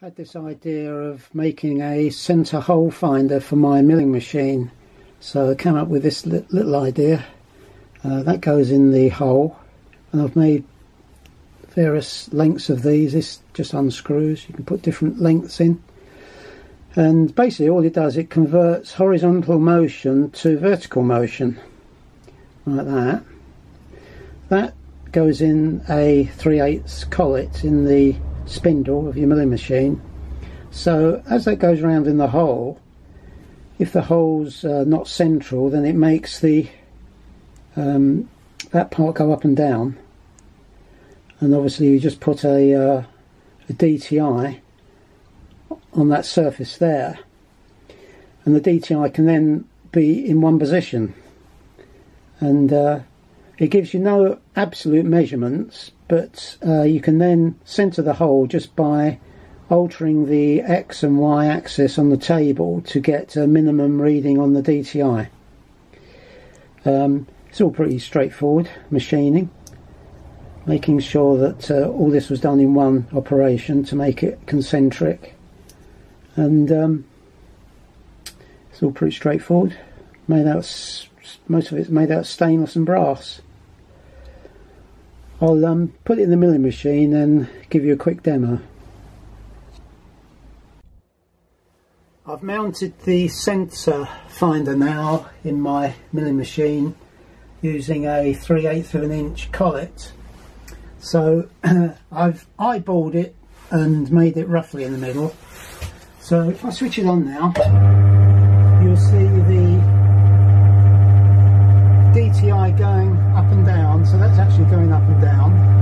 had this idea of making a center hole finder for my milling machine. So I came up with this little idea. Uh, that goes in the hole and I've made various lengths of these. This just unscrews. You can put different lengths in. And basically all it does it converts horizontal motion to vertical motion like that. That goes in a 3 8 collet in the spindle of your milling machine. So as that goes around in the hole, if the hole's uh, not central, then it makes the um, that part go up and down. And obviously you just put a, uh, a DTI on that surface there. And the DTI can then be in one position. And uh, it gives you no absolute measurements, but uh, you can then center the hole just by altering the X and Y axis on the table to get a minimum reading on the DTI. Um, it's all pretty straightforward machining, making sure that uh, all this was done in one operation to make it concentric. And um, it's all pretty straightforward. Made out, most of it's made out of stainless and brass. I'll um, put it in the milling machine and give you a quick demo. I've mounted the center finder now in my milling machine using a 3 8 of an inch collet. So I've eyeballed it and made it roughly in the middle. So if I switch it on now, you'll see the DTI going up and down, so that's actually going up and down.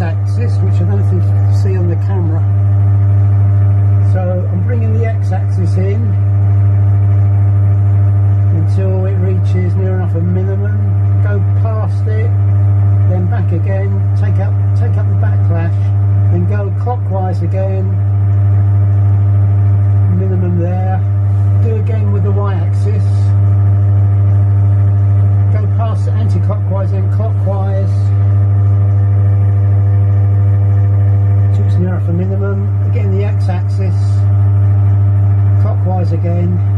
x-axis, which I don't think you can see on the camera. So I'm bringing the x-axis in until it reaches near enough a minimum, go past it, then back again, take up, take up the backlash, then go clockwise again, minimum there, do again with the y-axis, go past anti-clockwise then clockwise, an hour for minimum. Again, the x-axis, clockwise again.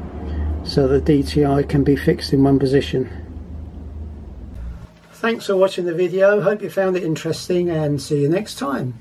so the DTI can be fixed in one position. Thanks for watching the video, hope you found it interesting and see you next time.